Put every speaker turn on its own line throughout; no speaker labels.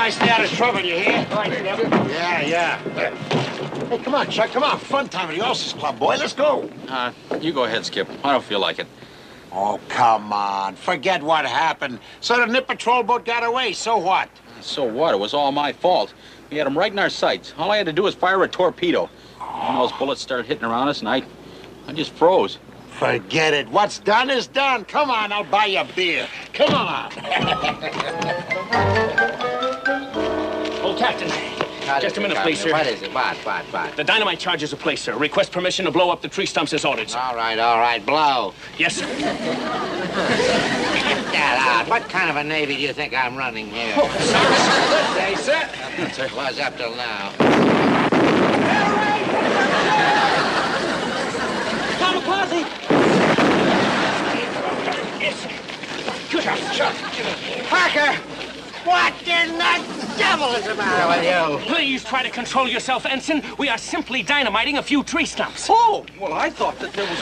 guys stay out of trouble, you hear?
Right,
Yeah, yeah. Hey, come on, Chuck, come on. Fun time at the Ulcers Club, boy. Let's go.
Uh, you go ahead, Skip. I don't feel like it.
Oh, come on. Forget what happened. So the Nip Patrol boat got away. So what?
So what? It was all my fault. We had them right in our sights. All I had to do was fire a torpedo. And those bullets started hitting around us, and I, I just froze.
Forget it. What's done is done. Come on, I'll buy you a beer. Come on.
Oh, Captain. Just a minute, please, sir.
What is it? What, what, what?
The dynamite charges are placed, sir. Request permission to blow up the tree stumps as ordered, sir.
All right, all right, blow.
Yes, sir.
Get that out. What kind of a navy do you think I'm running here?
Oh, Good day, sir.
It was up till now.
Kamikaze! Yes, job, Chuck.
Parker! What in the devil is the matter with you?
Please try to control yourself, Ensign. We are simply dynamiting a few tree stumps.
Oh, well, I thought that there was...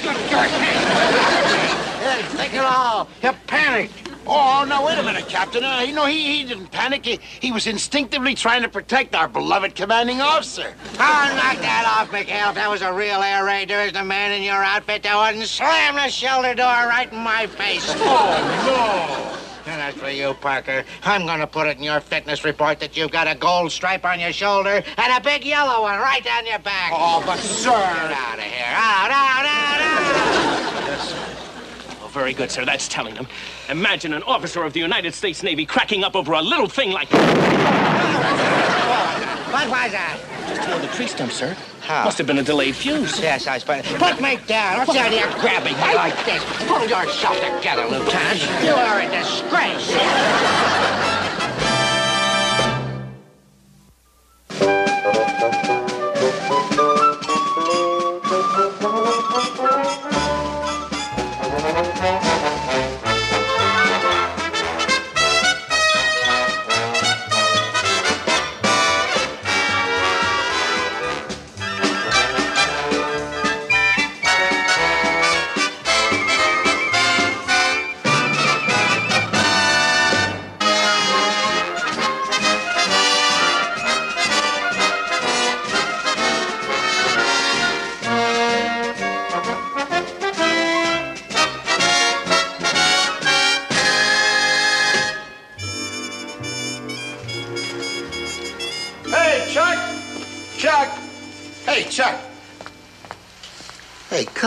Think it all. You panicked.
Oh, no, wait a minute, Captain. Uh, you know, he, he didn't panic. He, he was instinctively trying to protect our beloved commanding officer.
Oh, knock that off, McHale. If that was a real air raid, there isn't a man in your outfit that wouldn't slam the shoulder door right in my face.
Oh, no.
And as for you, Parker, I'm going to put it in your fitness report that you've got a gold stripe on your shoulder and a big yellow one right down your back.
Oh, but, sir...
Get out of here. Out, out, out, out.
Oh, very good, sir. That's telling them. Imagine an officer of the United States Navy cracking up over a little thing like
What was that?
Just toward the tree stump, sir.
How?
Must have been a delayed fuse.
Yes, I suppose. Put me down. What's the idea of grabbing me like this? Pull yourself together, Lieutenant. You are a disgrace.
Hey,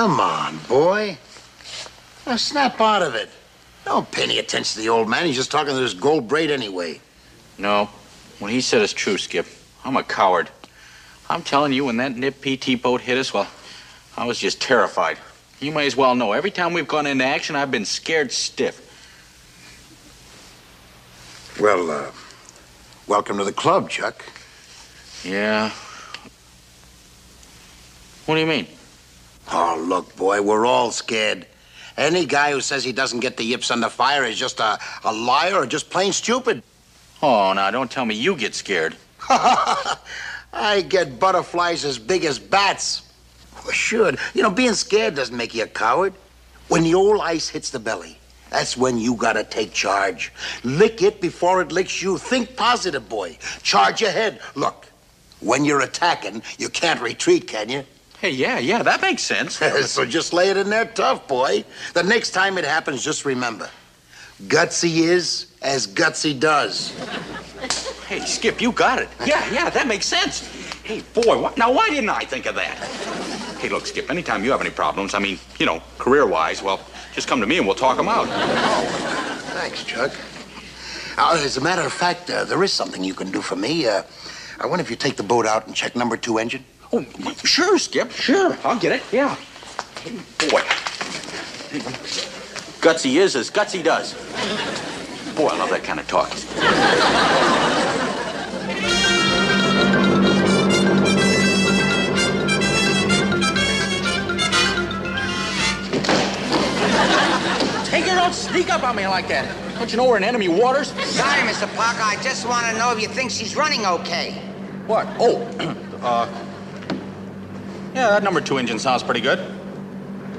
come on, boy. Now snap out of it. Don't pay any attention to the old man. He's just talking to his gold braid anyway.
No, what he said is true, Skip. I'm a coward. I'm telling you, when that Nip PT boat hit us, well, I was just terrified. You may as well know. Every time we've gone into action, I've been scared stiff.
Well, uh, welcome to the club, Chuck.
Yeah. What do you mean?
Oh, look, boy, we're all scared. Any guy who says he doesn't get the yips under fire is just a, a liar or just plain stupid.
Oh, now don't tell me you get scared.
I get butterflies as big as bats. Well, sure. You know, being scared doesn't make you a coward. When the old ice hits the belly, that's when you gotta take charge. Lick it before it licks you. Think positive, boy. Charge ahead. Look, when you're attacking, you can't retreat, can you?
Hey, yeah, yeah, that makes sense.
so just lay it in there tough, boy. The next time it happens, just remember gutsy is as gutsy does.
Hey, Skip, you got it. Yeah, yeah, that makes sense. Hey, boy, what, now why didn't I think of that? Hey, look, Skip, anytime you have any problems, I mean, you know, career-wise, well, just come to me and we'll talk them out.
Oh, Thanks, Chuck. Uh, as a matter of fact, uh, there is something you can do for me. Uh, I wonder if you take the boat out and check number two engine.
Oh, sure, Skip, sure. I'll get it, yeah. Boy. Gutsy is as gutsy does. Boy, I love that kind of talk. Hey, you don't sneak up on me like that. Don't you know we're in enemy waters?
Sorry, Mr. Parker. I just want to know if you think she's running okay.
What? Oh, uh, yeah, that number two engine sounds pretty good.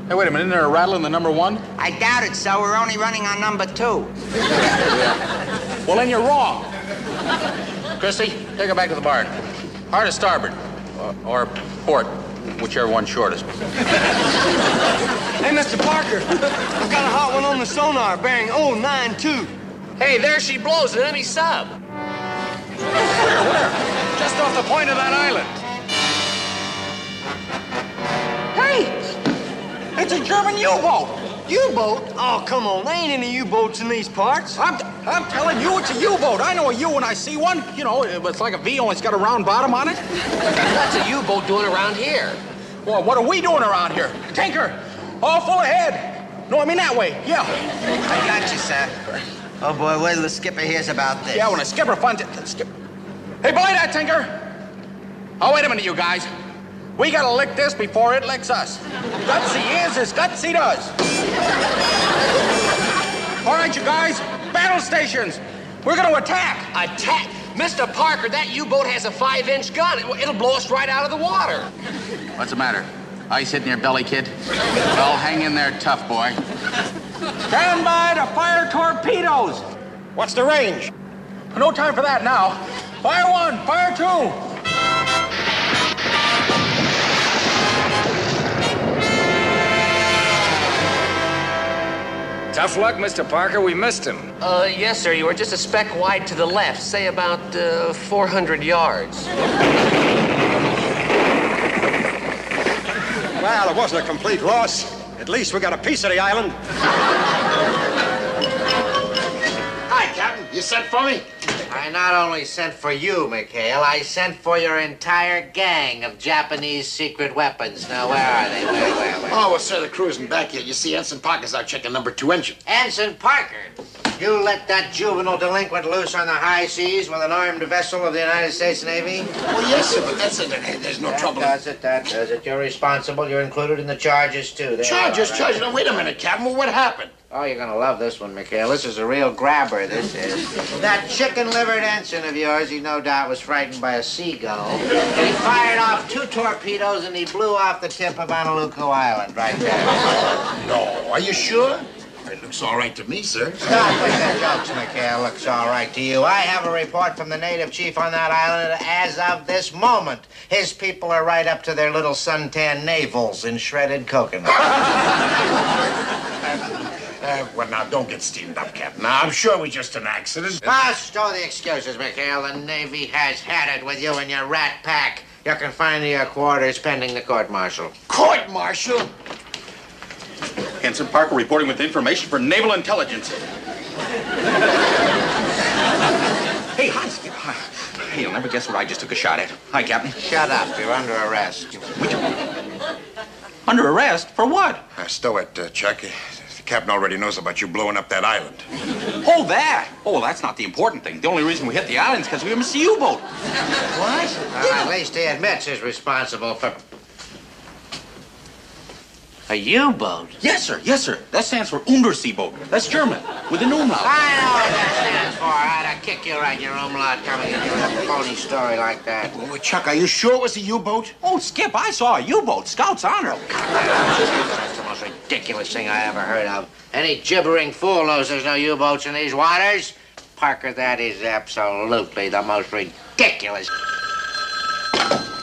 Hey, wait a minute, isn't there a rattle in the number one?
I doubt it, so we're only running on number two.
Well, then you're wrong. Christy, take her back to the barn. Hard to starboard. Or, or port, whichever one's shortest.
Hey, Mr. Parker, I've got a hot one on the sonar bearing 092.
Hey, there she blows an enemy sub.
Just off the point of that island.
It's a German U-boat. U-boat? Oh, come on, there ain't any U-boats in these parts.
I'm, I'm telling you, it's a U-boat. I know a U when I see one. You know, it's like a V, only it's got a round bottom on it.
What's a U-boat doing around here?
Well, what are we doing around here? Tinker, all full ahead. No, I mean that way. Yeah.
I got you, sir. Oh, boy, wait till the skipper hears about this.
Yeah, when a skipper finds it, skip. Hey, belay that, Tinker. Oh, wait a minute, you guys. We gotta lick this before it licks us. Gutsy is as gutsy does. All right, you guys, battle stations. We're gonna attack.
Attack? Mr. Parker, that U-boat has a five-inch gun. It- It'll blow us right out of the water.
What's the matter? Ice hitting your belly, kid? Well, hang in there tough, boy. Stand by to fire torpedoes.
What's the range?
No time for that now. Fire one, fire two.
Tough luck, Mr. Parker. We missed him.
Uh, yes, sir. You were just a speck wide to the left, say about uh, 400 yards.
Well, it wasn't a complete loss. At least we got a piece of the island.
Hi, Captain. You sent for me?
I not only sent for you, McHale, I sent for your entire gang of Japanese secret weapons. Now, where are they? Where, where, where?
Oh, well, sir, they're cruising back here. You see, Ensign Parker's out checking number two engine.
Ensign Parker, you let that juvenile delinquent loose on the high seas with an armed vessel of the United States Navy?
Well, yes, sir, but that's it. There's no
That
trouble.
does it, that does it. You're responsible. You're included in the charges, too. There
Charges,
right?
charges. Now, wait a minute, Captain. Well, what happened?
Oh, you're gonna love this one, McHale. This is a real grabber, this is. That chicken-livered ensign of yours, he no doubt was frightened by a seagull. And he fired off two torpedoes and he blew off the tip of Analuco Island right there.
No. Are you sure? It looks all right to me, sir.
Stop with the jokes, McHale. Looks all right to you. I have a report from the native chief on that island as of this moment. His people are right up to their little suntan navels in shredded coconut.
Uh, well, now, don't get steamed up, Captain. Now, I'm sure it was just an accident.
Ah, stow the excuses, McHale. The Navy has had it with you and your rat pack. You can find your quarters pending the court martial.
Court martial?
Ensign Parker reporting with information for naval intelligence. hey, hi, Skip. Hey, you'll never guess what I just took a shot at. Hi, Captain.
Shut up. You're under arrest.
Under arrest? For what?
Uh, stow it, uh, Chuck. The captain already knows about you blowing up that island.
Oh, that. Oh, well, that's not the important thing. The only reason we hit the island is because we missed the U-boat.
What? at least he admits he's responsible for. A U-boat?
Yes, sir. Yes, sir. That stands for Unterseeboot. That's German, with an umlaut.
I know what that stands for. I'd kicked you right in your umlaut coming in here with a phony story like that.
Oh, Chuck, are you sure it was a U-boat?
Oh, Skip, I saw a U-boat. Scout's honor.
That's the most ridiculous thing I ever heard of. Any gibbering fool knows there's no U-boats in these waters. Parker, that is absolutely the most ridiculous.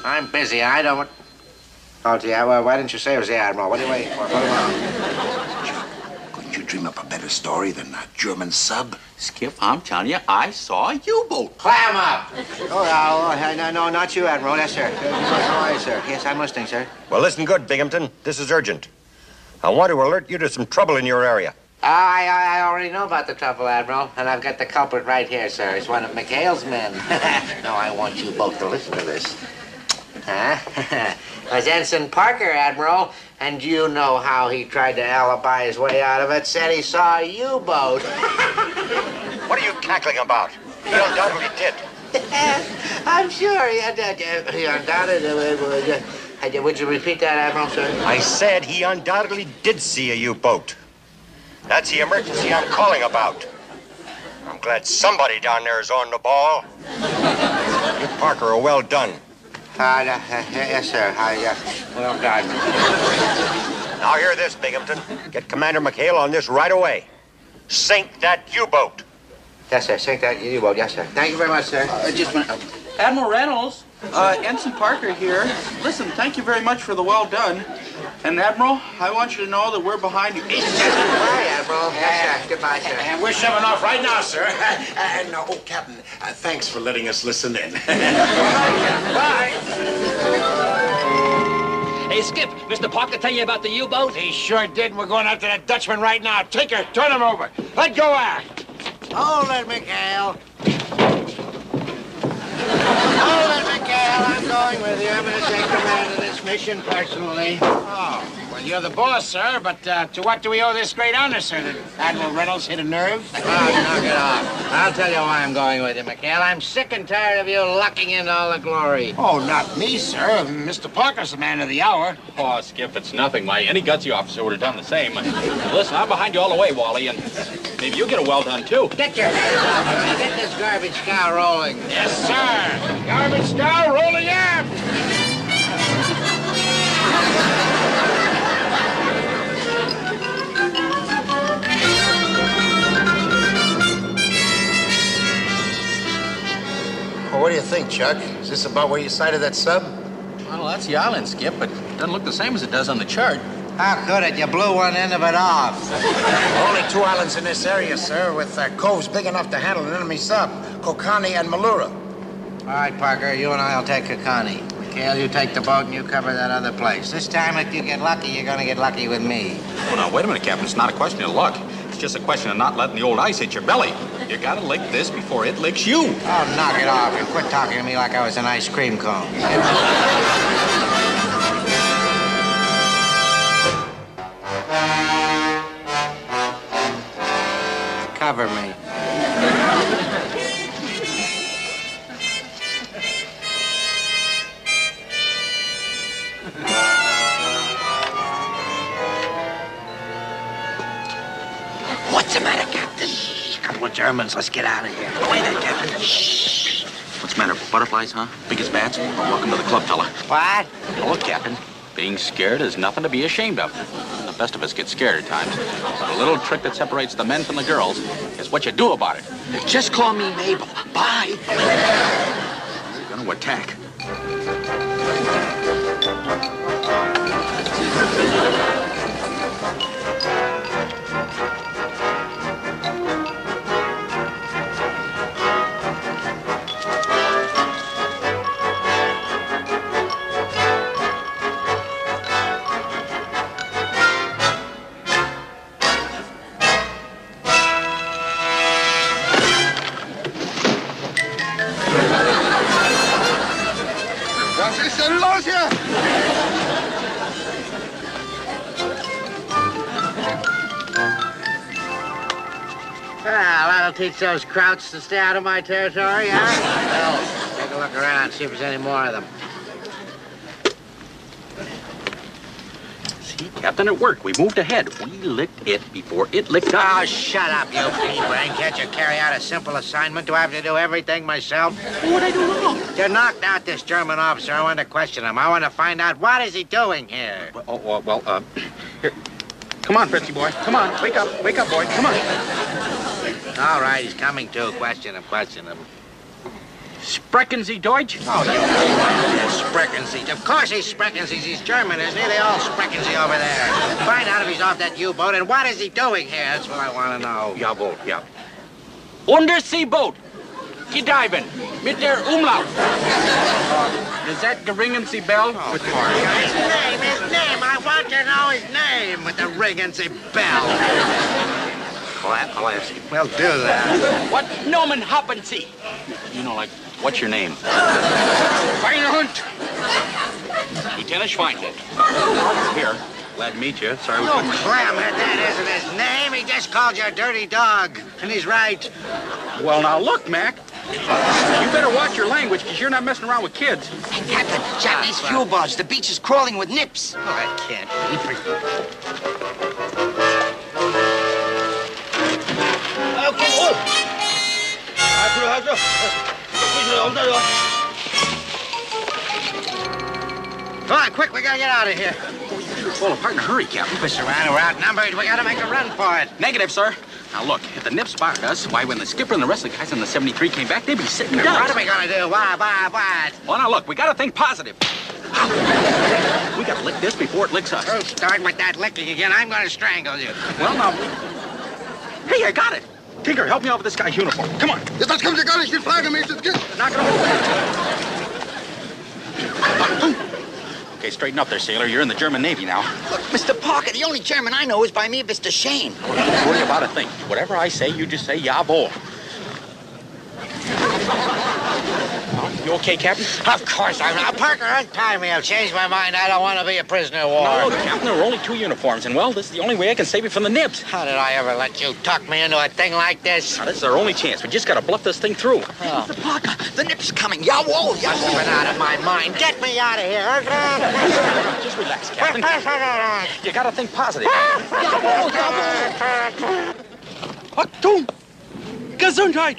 I'm busy. I don't. Oh, yeah. Well, why didn't you say it was the admiral? What are you waiting for? Put him on.
Couldn't you dream up a better story than a German sub?
Skip, I'm telling you, I saw a U-boat.
Clam up. Oh, oh, no, no, not you, Admiral. Yes, sir. How are you, sir? Yes, I'm listening, sir.
Well, listen good, Binghamton. This is urgent. I want to alert you to some trouble in your area.
Ah, I, I, I already know about the trouble, Admiral, and I've got the culprit right here, sir. He's one of McHale's men. no, I want you both to listen to this. Huh? Was Ensign Parker, Admiral, and you know how he tried to alibi his way out of it. Said he saw a U-boat.
What are you cackling about? He undoubtedly did.
I'm sure he, he undoubtedly would. Uh, would you repeat that, Admiral, sir?
I said he undoubtedly did see a U-boat. That's the emergency I'm calling about. I'm glad somebody down there is on the ball. You, Parker, are well done.
Yes, sir. I, uh, well done.
Now hear this, Binghamton. Get Commander McHale on this right away. Sink that U-boat.
Yes, sir. Sink that U-boat. Yes, sir. Thank you very much, sir.
Uh, just. Admiral Reynolds, uh, Ensign Parker here. Listen, thank you very much for the well done. And Admiral, I want you to know that we're behind you.
Goodbye, Admiral. Yes, sir. Goodbye, sir.
And we're shoving off right now, sir. and, uh, oh, Captain, uh, thanks for letting us listen in. Bye.
Hey, Skip, Mr. Parker tell you about the U-boat?
He sure did. We're going after that Dutchman right now. Take her, turn him over. Let go act.
Hold it, McHale. Hold it, McHale. I'm going with you. I'm going to take command of this mission personally.
Oh, well, you're the boss, sir, but uh, to what do we owe this great honor, sir? Did Admiral Reynolds hit a nerve?
Oh, knock it off. I'll tell you why I'm going with you, McHale. I'm sick and tired of you lucking into all the glory.
Oh, not me, sir. Mr. Parker's the man of the hour.
Oh, Skip, it's nothing. Why, any gutsy officer would have done the same. Listen, I'm behind you all the way, Wally, and maybe you'll get a well done, too.
Get your hands off of me. Get this garbage cow rolling.
Yes, sir. Garbage scow rolling aft. Well, what do you think, Chuck? Is this about where you sighted that sub?
Well, that's the island, Skip, but it doesn't look the same as it does on the chart.
How could it? You blew one end of it off.
Only two islands in this area, sir, with uh, coves big enough to handle an enemy sub. Kokani and Malura.
All right, Parker, you and I'll take Kokani. McHale, you take the boat and you cover that other place. This time, if you get lucky, you're gonna get lucky with me.
Well, now, wait a minute, Captain. It's not a question of luck. It's just a question of not letting the old ice hit your belly. You gotta lick this before it licks you.
Oh, knock it off and quit talking to me like I was an ice cream cone. Cover me.
What's the matter, Captain? Couple of Germans. Let's get out of here. Wait there, Captain. Shh.
What's the matter? Butterflies, huh? Big as bats? Well, welcome to the club, fella.
What?
Now, look, Captain. Being scared is nothing to be ashamed of. The best of us get scared at times. But a little trick that separates the men from the girls is what you do about it.
Just call me Mabel. Bye.
You're gonna attack.
Teach those krauts to stay out of my territory, huh? Well, take a look around, see if there's any more of them.
See, Captain, it worked. We moved ahead. We licked it before it licked us.
Oh, shut up, you pea-brain. Can't you carry out a simple assignment? Do I have to do everything myself?
What would I do wrong?
You knocked out this German officer. I want to question him. I want to find out what is he doing here?
Oh, well, well, uh, here. Come on, Fritzy boy. Come on. Wake up. Wake up, boy. Come on.
All right, he's coming to. Question him, question him.
Sprechen Sie Deutsch?
Oh, you sprechen Sie. Of course he's sprechen Sie. He's German, isn't he? They all sprechen Sie over there. Find out if he's off that U-boat and what is he doing here? That's what I want to know.
Jawohl, ja. Unterseeboot. Gediven. Mit der Umlauf. Is that geringen Sie Bell? With
His name, his name. I want to know his name with the ring and the bell.
I'll, I'll ask him.
Well, do that.
What Nomen haben Sie? You know, like, what's your name?
Schweinehund!
Lieutenant Schweinfeld. Here. Glad to meet you. Sorry we
Oh,
couldn't...
clamhead, that isn't his name. He just called you a dirty dog. And he's right.
Well, now look, Mac. You better watch your language, because you're not messing around with kids.
Hey,
Captain, Japanese fuel barge. The beach is crawling with nips.
Oh, that can't be. Come on, quick, we gotta get out of here.
In a hurry, Captain.
We're surrounded, we're outnumbered. We gotta make a run for it.
Negative, sir.
Now look, if the Nips spotted us, why, when the skipper and the rest of the guys in the 73 came back, they'd be sitting
there.
What
are we gonna do? Why, why, what?
Well, now look, we gotta think positive. we gotta lick this before it licks us.
Don't start with that licking again. I'm gonna strangle you.
Well, now. Hey, I got it. Tinker, help me out with this guy's uniform. Come on.
Das kommt ja gar nicht in Frage, Mr. Skip.
Knock it over. Okay, straighten up there, sailor. You're in the German Navy now.
Look, Mr. Parker, the only German I know is by me, Mr. Shane.
Don't worry about a thing. Whatever I say, you just say jawohl. You okay, Captain?
Of course I'm not. Parker, untie me. I've changed my mind. I don't want to be a prisoner of war.
No, look, Captain, there are only two uniforms, and well, this is the only way I can save you from the nibs.
How did I ever let you tuck me into a thing like this?
Now, this is our only chance. We just gotta bluff this thing through.
Oh.
Mr. Parker, the nip's coming. Jawohl,
Must have been
jawohl.
out of my mind. Get me out of here.
Just relax, Captain. You gotta think positive.
Jawohl, jawohl.
Achtung! Gesundheit!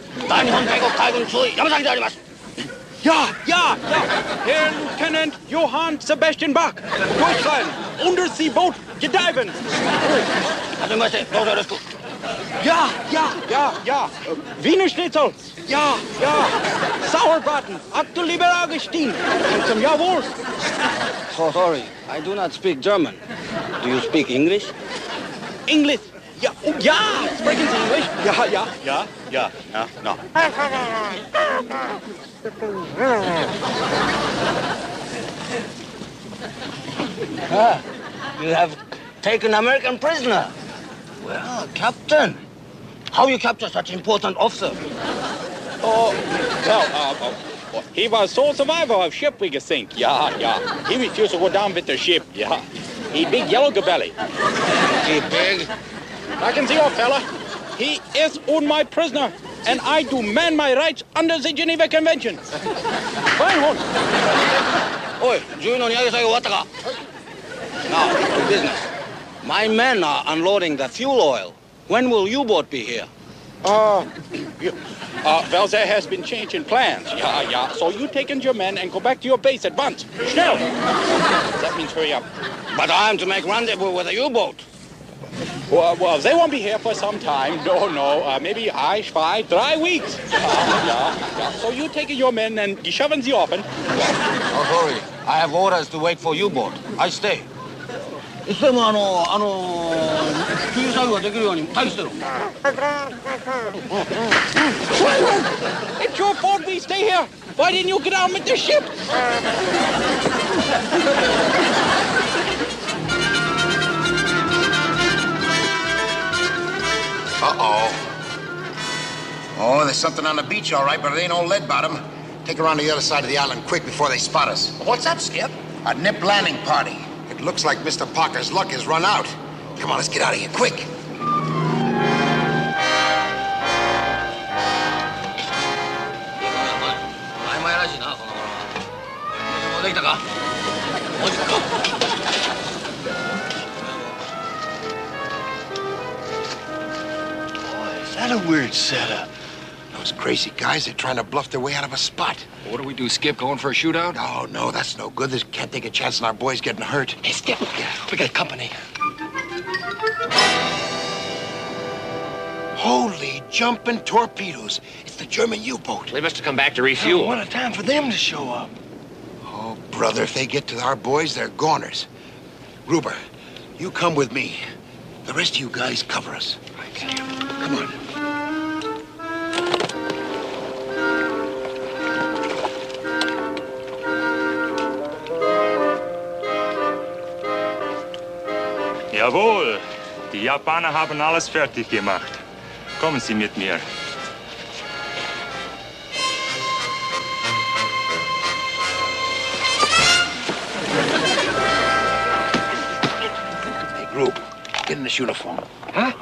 Ja, ja, ja. Herr Lieutenant Johann Sebastian Bach. Deutschland. Unterseeboot gediven. Ja, ja, ja, ja. Wiener Schnitzel. Ja, ja. Sauerbraten. Aktu lieber Augustin. Und zum Jawohl.
So sorry, I do not speak German. Do you speak English?
English. Ja, oh, ja. Sprechen Sie Englisch? Ja, ja, ja, ja, ja, no.
Ah, you have taken American prisoner. Well, Captain, how you capture such important officer?
Oh, well, uh, uh, he was sole survivor of ship, we can sink. Yeah, yeah. He refused to go down with the ship. Yeah. He big yellow belly.
He big.
I can see your fella. He is on my prisoner, and I demand my rights under the Geneva Convention.
Oi, Now, to business. My men are unloading the fuel oil. When will U-boat be here?
Uh, uh, well, there has been change in plans. Yeah, uh, yeah. So you take in your men and go back to your base at once. Schnell! that means hurry up.
But I am to make rendezvous with a U-boat.
Well, well, they won't be here for some time. No, no. Uh, maybe I spy three weeks. Yeah, yeah, yeah. So you take in your men and geschoven sie offen.
Oh, sorry. I have orders to wait for U-boat. I stay. いつでもあの、あの、給油作業ができるように待機してろ。
It's your fault we stay here. Why didn't you get out with the ship?
Uh-oh. Oh, there's something on the beach, all right, but it ain't no lead bottom. Take her around to the other side of the island quick before they spot us.
What's up, Skip?
A nip landing party. It looks like Mr. Parker's luck has run out. Come on, let's get out of here, quick. That a weird setup? Those crazy guys are trying to bluff their way out of a spot.
What do we do, Skip? Going for a shootout?
Oh, no, that's no good. They can't take a chance on our boys getting hurt.
Hey, Skip, we got a company.
Holy jumping torpedoes. It's the German U-boat.
They must have come back to refuel.
What a time for them to show up.
Oh, brother, if they get to our boys, they're goners. Gruber, you come with me. The rest of you guys cover us. Right. Come on.
Jawohl, die Japaner haben alles fertig gemacht. Kommen Sie mit mir.
Hey, Grube, get in this uniform.
Huh?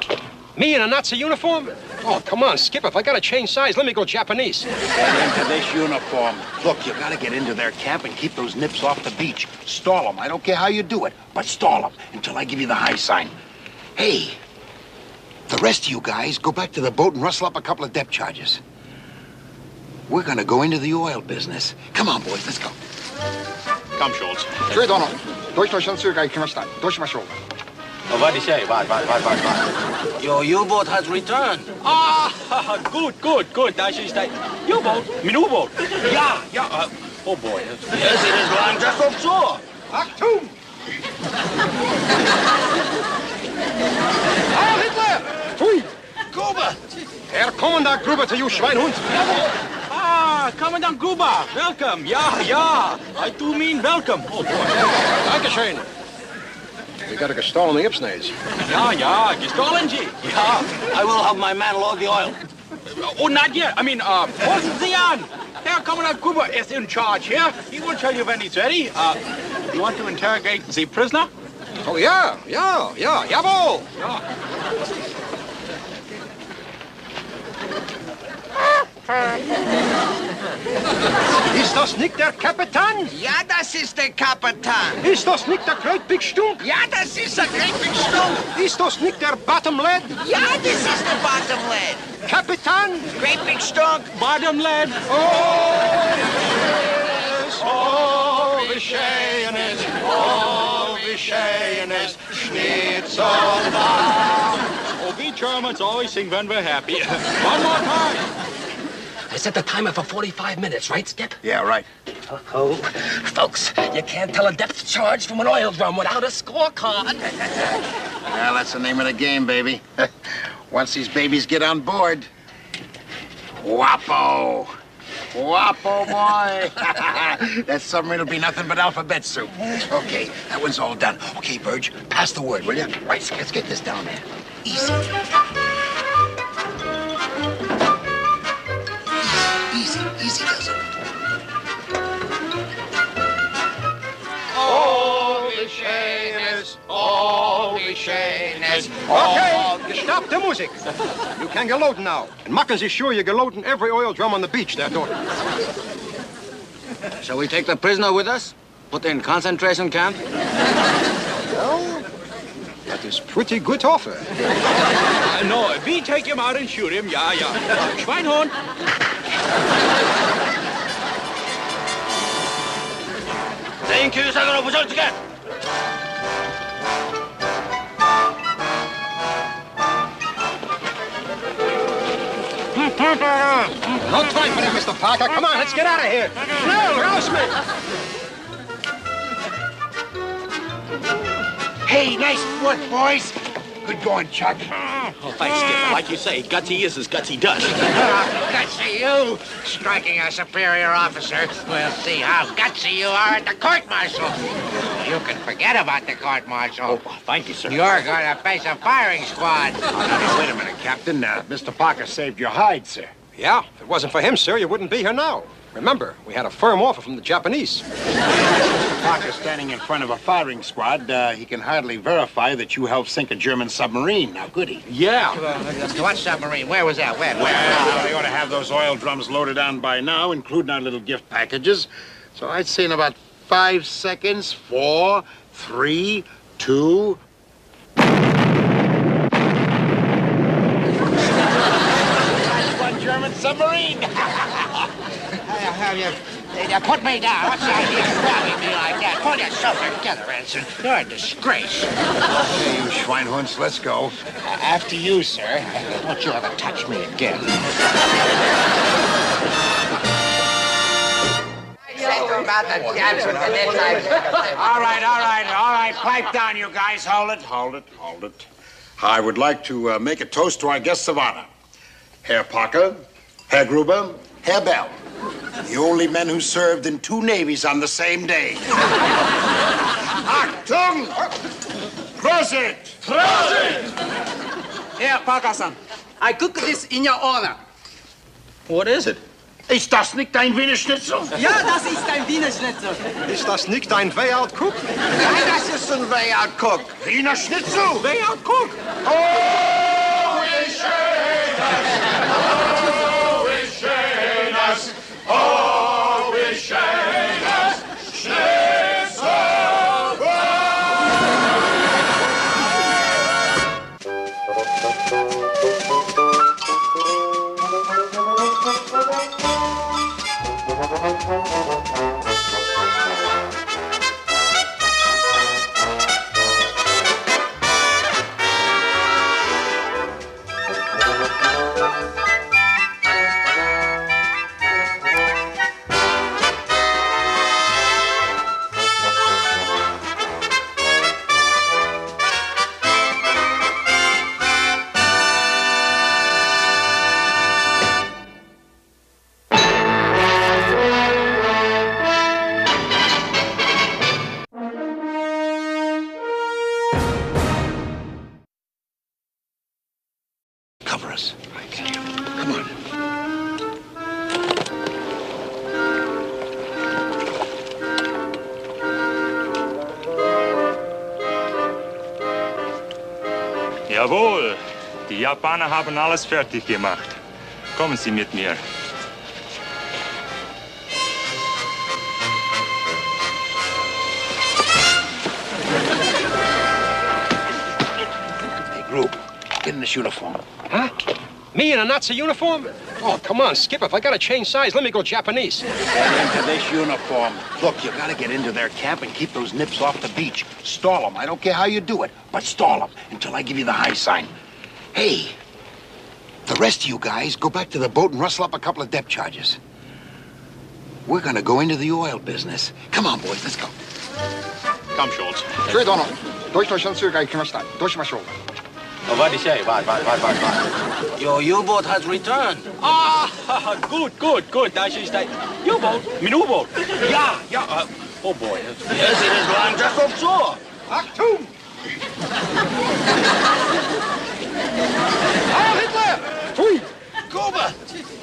Me in a Nazi uniform? Oh, come on, Skip. If I gotta change size, let me go Japanese.
Get into this uniform. Look, you gotta get into their camp and keep those nips off the beach. Stall them. I don't care how you do it, but stall them until I give you the high sign. Hey, the rest of you guys go back to the boat and rustle up a couple of depth charges. We're gonna go into the oil business. Come on, boys, let's go.
Come, Schultz.
ジョイ殿、ドイツの人の強いが行きました。どうしましょう
he say? What, what, what, what? Your U-boat has returned. Ah, good, good, good. That is that. U-boat? Mein U-boat? Yeah, yeah. Uh, oh, boy. Yes, it is lying just offshore.
Achtung! Heil Hitler! Pfui!
Gruber!
Herr Kommandant Gruber zu you, Schweinhund!
Ah, Commandant Gruber. Welcome. Yeah, yeah. I do mean welcome. Oh, boy.
Dankeschön. We got a gestolen the Ipsnays.
Ja, ja, gestohlen Sie. Yeah, I will have my man load the oil. Oh, not yet. I mean, uh, passen Sie an. Herr Commandant Gruber is in charge here. He will tell you when he's ready. Uh, you want to interrogate the prisoner?
Oh, yeah, yeah, ja, jawohl!
Ja.
Ist das nicht der Kapitän?
Ja, das ist der Kapitän.
Ist das nicht der Great Big Stunk?
Ja, das ist der Great Big Stunk.
Ist das nicht der Bottom Lad?
Ja, das ist der Bottom Lad.
Kapitän?
Great Big Stunk.
Bottom lad.
Oh, oh, wie schön ist, oh, wie schön ist, Schnitzel
Oh, we Germans always sing when we're happy. One more time.
I set the timer for 45 minutes, right, Skip?
Yeah, right.
Oh, folks, you can't tell a depth charge from an oil drum without a scorecard.
Well, that's the name of the game, baby. Once these babies get on board. Wapo! Wapo, boy! that submarine will be nothing but alphabet soup. Okay, that one's all done. Okay, Burge, pass the word, will you? Right, let's get this down there. Easy,
Okay, uh, uh, stop the music. You can get loading now. And Muckins is sure you're loading every oil drum on the beach that door.
Shall we take the prisoner with us? Put in concentration camp?
Well, that is pretty good offer.
Uh, no, we take him out and shoot him, yeah, yeah.
Schweinhorn! Thank you, Sakharov,
No time for that, Mr. Parker. Come on, let's get out of here. No, Roseman.
Hey, nice work, boys. Good going, Chuck.
Oh, thanks, Skip. Like you say, gutsy is as gutsy does.
Gutsy you, striking a superior officer. We'll see how gutsy you are at the court-martial. You can forget about the court-martial.
Oh, thank you, sir.
You're going to face a firing squad.
Wait a minute, Captain. Uh, Mr. Parker saved your hide, sir.
Yeah, if it wasn't for him, sir, you wouldn't be here now. Remember, we had a firm offer from the Japanese.
Mr. Parker standing in front of a firing squad, uh, he can hardly verify that you helped sink a German submarine, now could he?
Yeah.
What submarine? Where was that? When?
Well, they ought to have those oil drums loaded on by now, including our little gift packages. So I'd say in about five seconds, four, three, two. That's one German submarine.
Have you, you put me down. What's the idea of grabbing me like that? Pull yourself together, Ensign. You're a disgrace.
Hey, you schweinhunds, let's go.
After you, sir. Don't you ever touch me again.
All right, all right, all right. Pipe down, you guys. Hold it, hold it, hold it. I would like to uh, make a toast to our guests of honor. Herr Parker, Herr Gruber, Herr Bell. The only men who served in two navies on the same day. Achtung! Prosit! Prosit!
Herr Parkerson, I cook this in your honor.
What is it?
Ist das nicht dein Wiener Schnitzel?
Ja, das ist ein Wiener Schnitzel.
Ist das nicht ein Way-Out Cook?
Nein, das ist ein Way-Out Cook. Wiener Schnitzel?
Way-Out Cook.
Oh, wie schön
Japaner haben alles fertig gemacht. Kommen Sie mit mir.
Hey, Grube, get in this uniform.
Huh? Me in a Nazi uniform? Oh, come on, Skip. If I gotta change size, let me go Japanese.
Get into this uniform. Look, you gotta get into their camp and keep those nips off the beach. Stall them. I don't care how you do it, but stall them until I give you the high sign. Hey, the rest of you guys go back to the boat and rustle up a couple of depth charges. We're gonna go into the oil business. Come on, boys, let's go.
Come, Schultz.
ジョイ殿ドイツのシャンツーが行きましたどうしましょう
Oh, what did he say? What, what, what, what, what?
Your U-boat has returned.
Ah, good, good, good. Das ist ein U-boat. Mein U-boat. Ja, ja. Uh, oh, boy.
Yes, it is lying just offshore.
Achtung! Heil Hitler! Pfui!
Gruber!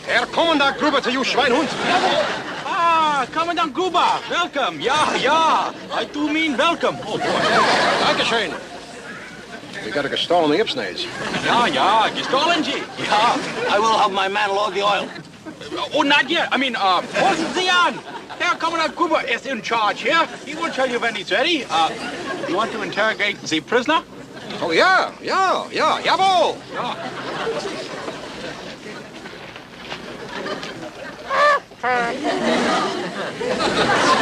Herr Kommandant Gruber zu you Schweinhund!
Ah, Commandant Gruber. Welcome. Ja, ja. I do mean welcome. Oh, boy.
Dankeschön. We got a get stolen the Ipsnays.
Ja, ja. Gestohlen Sie. Ja.
I will have my man log the oil.
Oh, not yet. I mean, uh, passen Sie an. Herr Commandant Gruber is in charge here. He will tell you when he's ready. Uh, you want to interrogate the prisoner?
Oh, ja, ja, ja, jawohl!
Ja.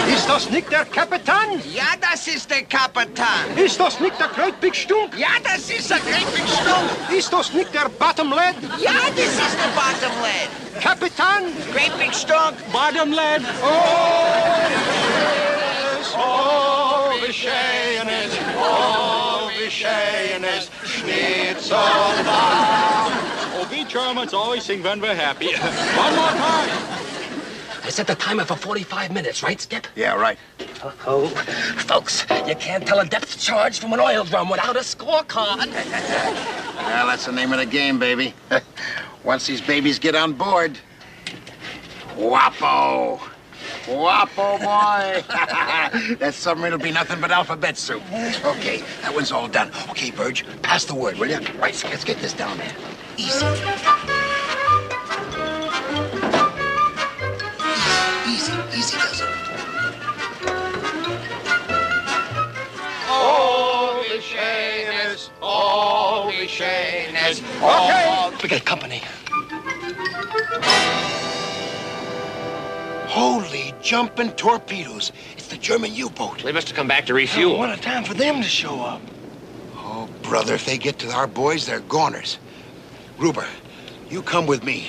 Ist das nicht der Kapitän?
Ja, das ist der Kapitän.
Ist das nicht der Great Big Stunk?
Ja, das ist der Great Big Stunk.
Ist das nicht der Bottom Lad?
Ja, das ist der Bottom Lad.
Kapitän?
Great Big Stunk.
Bottom lad.
Oh, wie schön oh, wie schön ist, Schnitzel
Oh, we Germans always sing when we're happy. One more time.
I set the timer for 45 minutes, right, Skip?
Yeah, right.
Oh, folks, you can't tell a depth charge from an oil drum without a scorecard.
Well, that's the name of the game, baby. Once these babies get on board. Wapo! Wapo, boy! that submarine will be nothing but alphabet soup. Okay, that one's all done. Okay, Burge, pass the word, will you? Right, let's get this down there. Easy. Easy, easy does it.
Oh, ist, oh, ist. Okay!
We got company.
Holy jumping torpedoes. It's the German U-boat.
They must have come back to refuel.
Oh, what a time for them to show up.
Oh, brother, if they get to our boys, they're goners. Gruber, you come with me.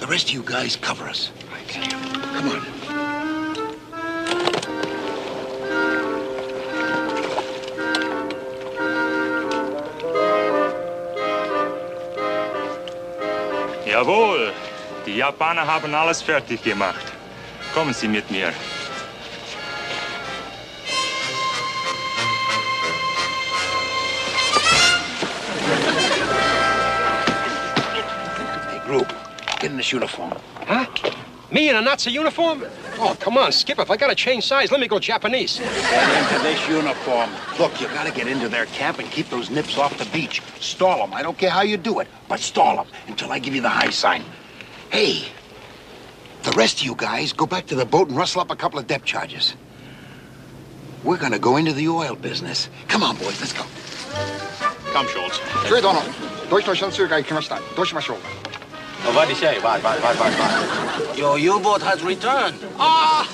The rest of you guys cover us. Right. Come on.
Jawohl, die Japaner haben alles fertig gemacht. Kommen Sie mit mir.
Hey, Grube, get in this uniform.
Huh? Me in a Nazi uniform? Oh, come on, Skip. If I gotta change size, let me go Japanese.
Get into this uniform. Look, you gotta get into their camp and keep those nips off the beach. Stall them. I don't care how you do it, but stall them until I give you the high sign. Hey, the rest of you guys go back to the boat and rustle up a couple of depth charges. We're gonna go into the oil business. Come on, boys, let's go.
Come, Schultz.
ジョイ殿ドイツのシャンツーが行きましたどうしましょう
Oh, what did he say? What, what, what, what, what?
Your U-boat has returned.
Ah,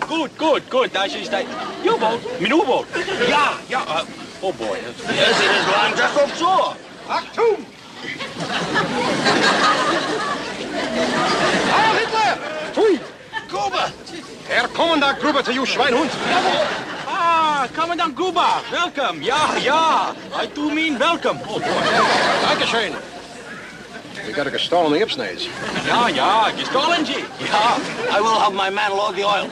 good, good, good. Das ist ein U-boat. Mein U-boat. Ja, ja. Uh, oh, boy.
Yes, it is lying just offshore.
Achtung! Heil Hitler! Pfui!
Gruber!
Herr Kommandant Gruber zu you Schweinhund!
Ah, Commandant Gruber. Welcome. Ja, ja. I do mean welcome. Oh, boy.
Dankeschön. We got a get stolen the Ipsnays.
Ja, ja. Gestohlen Sie. Ja.
I will have my man log the oil.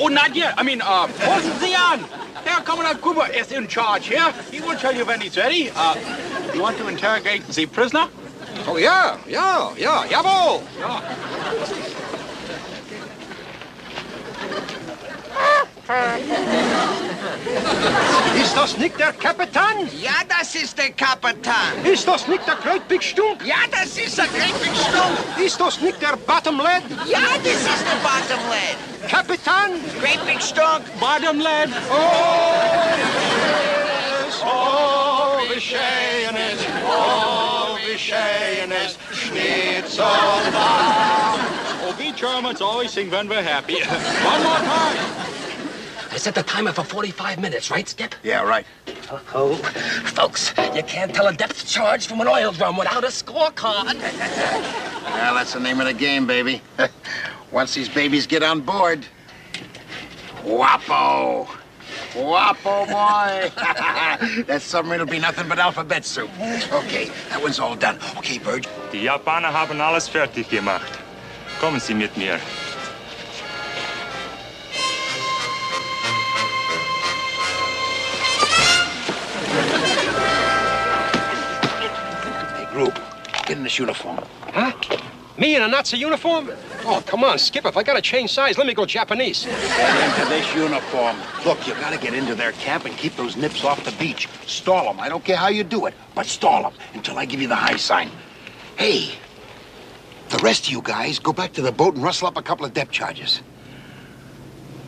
Oh, not yet. I mean, uh, passen Sie an. Herr Commandant Gruber is in charge here. He will tell you when he's ready. Uh, you want to interrogate the prisoner?
Oh, ja, ja, ja, jawohl. Ja. Ist das nicht der Kapitän?
Ja, das ist der Kapitän.
Ist das nicht der Great Big Stunk?
Ja, das ist der Great Big Stunk.
Ist das nicht der Bottom Lad?
Ja, das ist der Bottom Lad.
Kapitän?
Great Big Stunk.
Bottom Lad.
Oh, wie schön ist, oh, wie schön ist, Schnitzel
Oh, we Germans always sing when we're happy. One more time.
I set the timer for 45 minutes, right, Skip?
Yeah, right.
Oh, folks, you can't tell a depth charge from an oil drum without a scorecard.
Well, that's the name of the game, baby. Once these babies get on board. Wapo! Wapo, boy! that submarine will be nothing but alphabet soup. Okay, that one's all done. Okay, Bird.
Die Japaner haben alles fertig gemacht. Kommen Sie mit mir.
Hey, group, get in this uniform.
Huh? Me in a Nazi uniform? Oh, come on, Skip. If I gotta change size, let me go Japanese.
Get into this uniform. Look, you gotta get into their camp and keep those nips off the beach. Stall them. I don't care how you do it, but stall them until I give you the high sign. Hey, the rest of you guys go back to the boat and rustle up a couple of depth charges.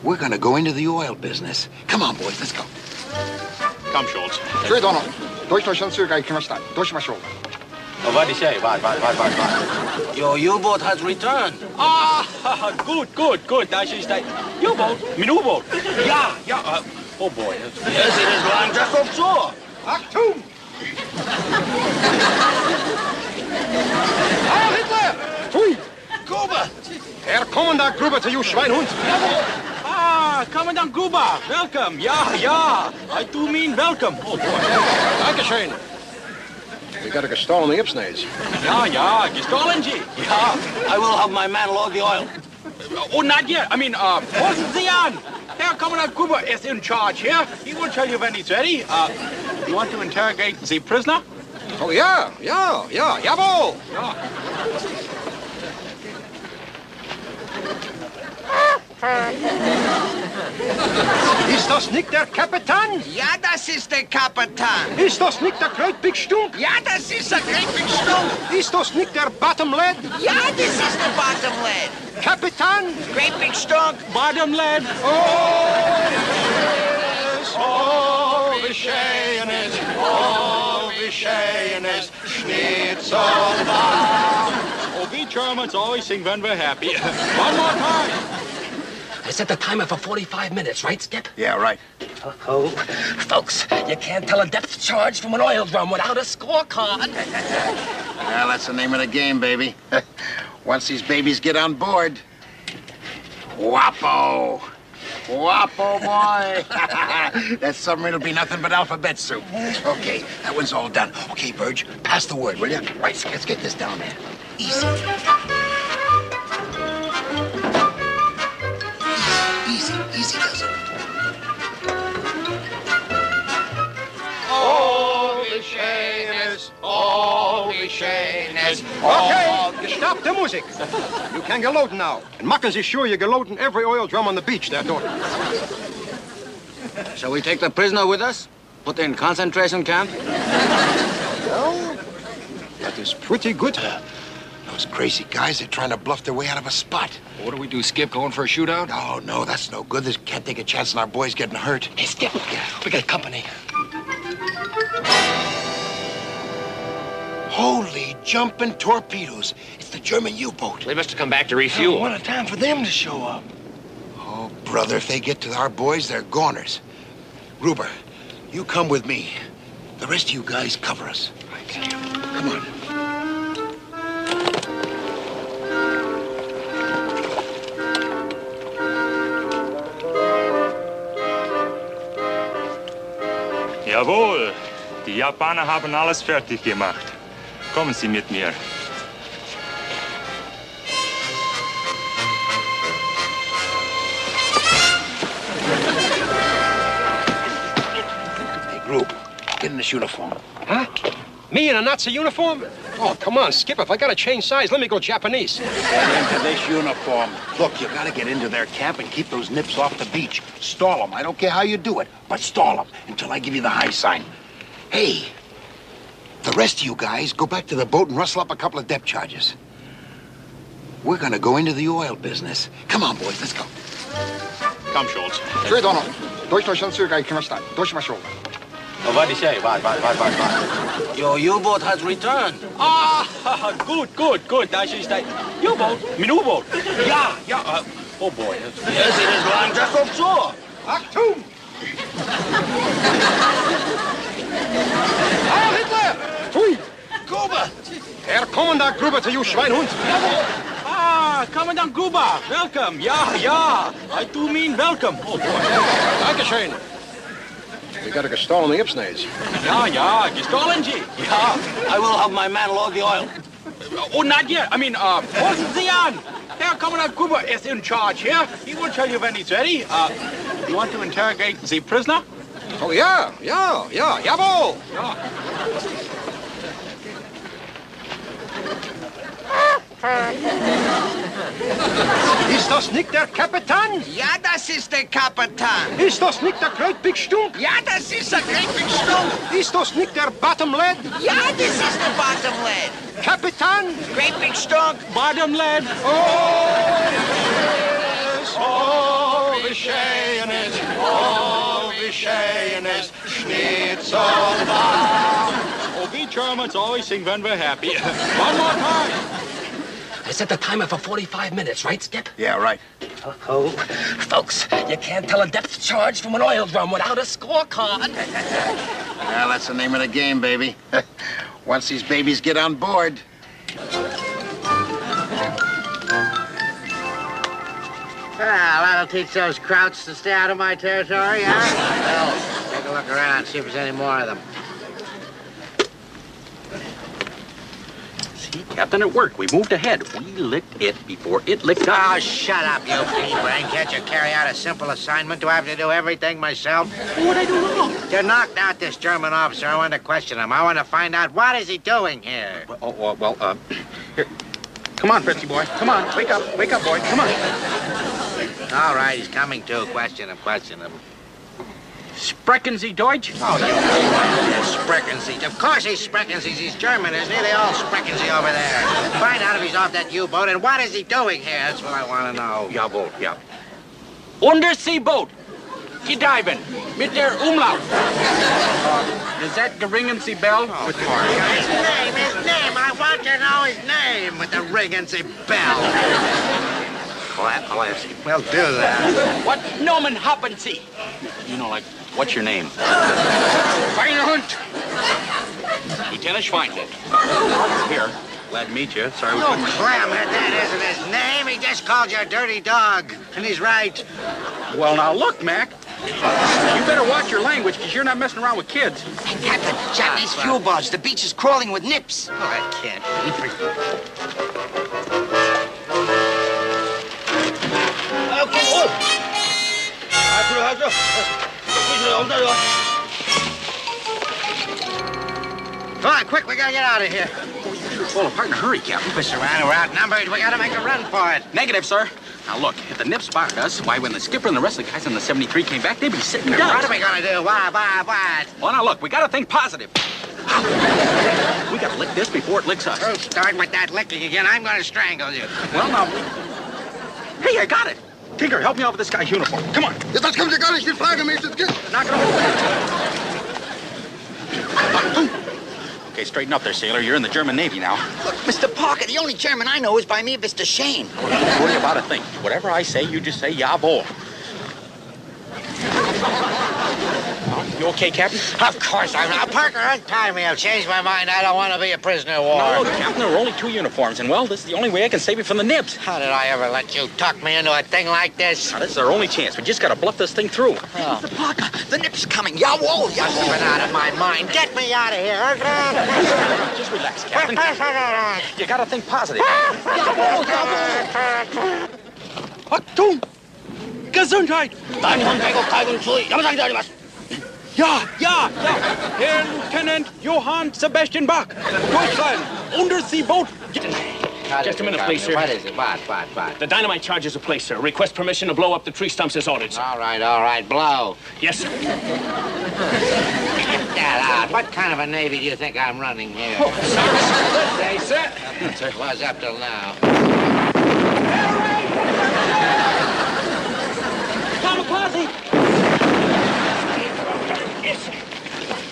We're gonna go into the oil business. Come on, boys, let's go.
Come, Schultz.
中殿ドイツのシャンツが行きましたどうしましょう
Oh, what did he say? What, what, what, what, what?
Your U-boat has returned.
Ah, good, good, good. Das ist ein U-boat. Mein U-boat. Ja, ja. Uh, oh, boy.
Yes, it is lying just offshore.
Achtung! Heil Hitler! Pfui!
Gruber!
Herr Kommandant Gruber zu you Schweinhund!
Ah, Commandant Gruber. Welcome. Ja, ja. I do mean welcome. Oh, boy.
Dankeschön! We got a gestolen the Ipsnays.
Ja, ja. Gestohlen Sie? Ja.
I will have my man log the oil.
Oh, not yet. I mean, uh, passen Sie an. Herr Commandant Gruber is in charge here. He will tell you when he's ready. Uh, you want to interrogate the prisoner?
Oh, yeah, yeah, yeah, jawohl!
Ja.
Ist das nicht der Kapitän?
Ja, das ist der Kapitän.
Ist das nicht der Great Big Stunk?
Ja, das ist der Great Big Stunk.
Ist das nicht der Bottom Lad?
Ja, das ist der Bottom Lad.
Kapitän?
Great Big Stunk.
Bottom lad.
Oh, wie schön ist, oh, wie schön ist, Schnitzel
Oh, we Germans always sing when we're happy. One more time.
I set the timer for 45 minutes, right, Skip?
Yeah, right.
Oh, folks, you can't tell a depth charge from an oil drum without a scorecard.
Well, that's the name of the game, baby. Once these babies get on board. Wapo! Wapo, boy! that submarine will be nothing but alphabet soup. Okay, that one's all done. Okay, Burge, pass the word, will you? Right, let's get this down there. Easy. Easy,
wie schön ist. Okay, stop the music. You can get loading now. And machen is sure you get loading every oil drum on the beach there, daughter.
Shall we take the prisoner with us? Put in concentration camp?
Well, that is pretty good.
Those crazy guys, they're trying to bluff their way out of a spot.
What do we do, Skip? Going for a shootout?
Oh, no, that's no good. This can't take a chance on our boys getting hurt.
Hey, Skip, we got company.
Holy jumping torpedoes. It's the German U-boat.
They must have come back to refuel.
Oh, what a time for them to show up. Oh, brother, if they get to our boys, they're goners. Gruber, you come with me. The rest of you guys cover us. Right. Come on.
Jawohl, die Japaner haben alles fertig gemacht. Kommen Sie mit mir.
Hey, group, get in this uniform.
Huh? Me in a Nazi uniform? Oh, come on, Skip. If I gotta change size, let me go Japanese.
Get into this uniform.
Look, you gotta get into their camp and keep those nips off the beach. Stall them. I don't care how you do it, but stall them until I give you the high sign. Hey, the rest of you guys go back to the boat and rustle up a couple of depth charges. We're gonna go into the oil business. Come on, boys, let's go.
Come, Schultz.
ジョイ殿ドイツと一緒の通貨行きましたどうしましょう
Oh, what did he say? What, what, what, what, what?
Your U-boat has returned.
Ah, good, good, good. Das ist ein U-boat. Mein U-boot. Ja, ja. Uh, oh, boy.
Yes, it is lying just offshore.
Achtung! Heil Hitler! Tui!
Gruber!
Herr Kommandant Gruber zu you Schweinhund!
Ah, Commandant Gruber. Welcome. Ja, ja. I do mean welcome. Oh, boy.
Dankeschön! We gotta go stall on the Ipsnays.
Ja, ja. Gestohlen, Sie. Ja.
I will have my man log the oil.
Oh, not yet. I mean, uh, passen Sie an. Herr Commandant Gruber is in charge here. He will tell you when he's ready. Uh, you want to interrogate the prisoner?
Oh, ja, ja, ja, jawohl! Ist das nicht der Kapitän?
Ja, das ist der Kapitän.
Ist das nicht der Great Big Stunk?
Ja, das ist der Great Big Stunk.
Ist das nicht der Bottom Lad?
Ja, das ist der Bottom Lad.
Kapitän?
Great Big Stunk.
Bottom lad.
Oh, oh, wie schön ist, oh, wie schön ist, Schnitzel
Oh, we Germans always sing when we're happy. One more time.
I set the timer for 45 minutes, right, Skip?
Yeah, right.
Oh, folks, you can't tell a depth charge from an oil drum without a scorecard.
Well, that's the name of the game, baby. Once these babies get on board.
Well, that'll teach those krauts to stay out of my territory, huh? Well, take a look around, see if there's any more of them.
Captain, it worked. We moved ahead. We licked it before it licked us.
Oh, shut up, you pea-brain. Can't you carry out a simple assignment? Do I have to do everything myself?
What'd I do wrong?
You knocked out this German officer. I want to question him. I want to find out what is he doing here.
Oh, well, well, uh, here. Come on, Fritzy boy. Come on. Wake up. Wake up, boy. Come on.
All right, he's coming to. Question him, question him.
Sprechen Sie Deutsch?
Oh, you sprechen Sie. Of course he's sprechen Sie. He's German, isn't he? They all sprechen Sie over there. Find out if he's off that U-boat and what is he doing here? That's what I want to know.
Jawohl, ja. Unterseeboot. Gediven. Mit der Umlauf. Is that Geringen Sie Bell?
Oh, His name, his name. I want to know his name with the ring and say bell.
I'll, ask him.
Well, do that.
What Nomen haben Sie? You know, like, what's your name?
Schweinehund!
Lieutenant Schweinhund. Here. Glad to meet you. Sorry we
No
couldn't...
clamhead, that isn't his name. He just called you a dirty dog. And he's right.
Well, now, look, Mac. You better watch your language, because you're not messing around with kids.
Captain, Japanese ah, fuel barge. The beach is crawling with nips.
Oh, I can't
Okay, oh.
Come on, quick, we gotta get out of here.
Well, partner, hurry, Captain.
We're surrounded, we're outnumbered. We gotta make a run for it.
Negative, sir. Now look, if the Nips spotted us, why when the skipper and the rest of the guys in the 73 came back, they'd be sitting
there.
What
are we gonna do? Why, why, why?
Well, now look, we gotta think positive. we gotta lick this before it licks us.
Oh, start with that licking again. I'm gonna strangle you.
Well, now. Hey, I got it. Tinker, help me out with this guy's uniform. Come on.
Ja, das kommt ja gar nicht in Frage, Mr. Skip.
Knock it over. Okay, straighten up there, sailor. You're in the German Navy now.
Look, Mr. Parker, the only German I know is by me, Mr. Shane.
Don't worry about a thing. Whatever I say, you just say jawohl. You okay, Captain?
Of course I'm not. Parker, uh, untie me. I've changed my mind. I don't want to be a prisoner of war.
No, Captain, there are only two uniforms, and, well, this is the only way I can save you from the nibs.
How did I ever let you talk me into a thing like this?
Now, this is our only chance. We just got to bluff this thing through.
Oh.
Mr. Parker, the nibs coming. Yow,
whoa, yow. Must
have
out of my mind. Get me out of here.
just relax, Captain. you got to think positive.
yow, whoa, yow, whoa. Gesundheit! Dein Handwerker, Kalk und Chui. Ja, aber was.
Ja, ja, ja. Herr Lieutenant Johann Sebastian Bach. Deutschland. Unterseeboot.
Just a minute, please, sir.
What is it? What, what, what?
The dynamite charges are placed, sir. Request permission to blow up the tree stumps as ordered, sir.
All right, all right, blow.
Yes, sir.
Get that out. What kind of a navy do you think I'm running here?
Oh, hey, sir.
Was up till now.
Kamikaze.
Yes.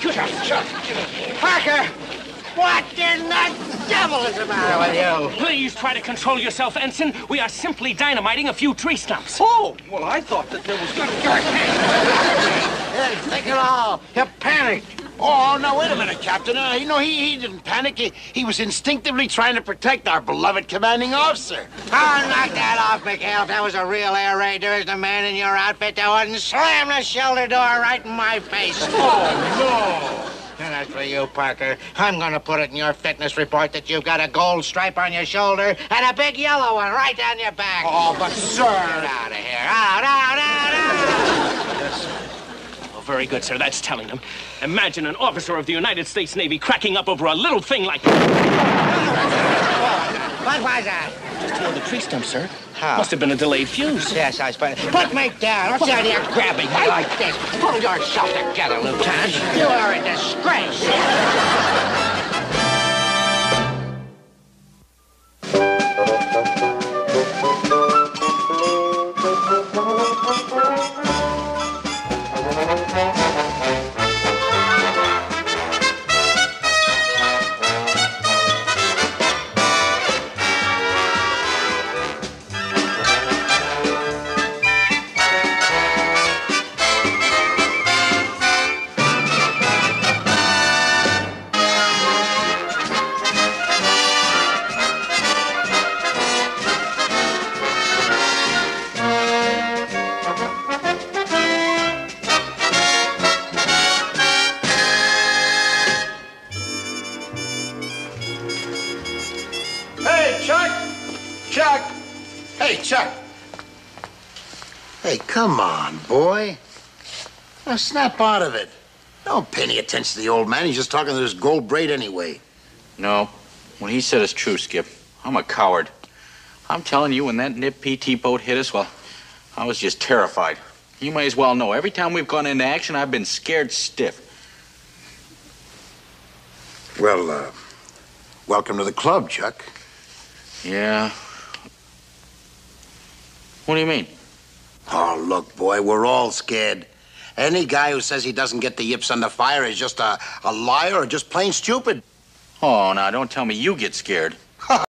Good shot, shot.
Parker! What in the devil is the matter with you?
Please try to control yourself, Ensign. We are simply dynamiting a few tree stumps.
Oh, well, I thought that there was going to
Hey, think it all. You panicked.
Oh, no, wait a minute, Captain. Uh, you know, he, he didn't panic. He, he was instinctively trying to protect our beloved commanding officer.
Oh, knock that off, McHale. If that was a real air raid, there isn't a man in your outfit that wouldn't slam the shelter door right in my face. Oh, no. And as for you, Parker, I'm going to put it in your fitness report that you've got a gold stripe on your shoulder and a big yellow one right down your back.
Oh, but, sir...
Get out of here. Out, out, out, out.
Oh, very good, sir. That's telling them. Imagine an officer of the United States Navy cracking up over a little thing like
What was that?
Just toward the tree stump, sir.
How?
Must have been a delayed fuse.
Yes, I suppose. Put me down. What's the idea of grabbing me like this? Pull yourself together, Lieutenant. You are a disgrace.
Now snap out of it. Don't pay any attention to the old man. He's just talking to his gold braid anyway.
No, what he said is true, Skip. I'm a coward. I'm telling you, when that Nip PT boat hit us, well, I was just terrified. You may as well know. Every time we've gone into action, I've been scared stiff.
Well, uh, welcome to the club, Chuck.
Yeah. What do you mean?
Oh, look, boy, we're all scared. Any guy who says he doesn't get the yips under fire is just a, a liar or just plain stupid.
Oh, now don't tell me you get scared.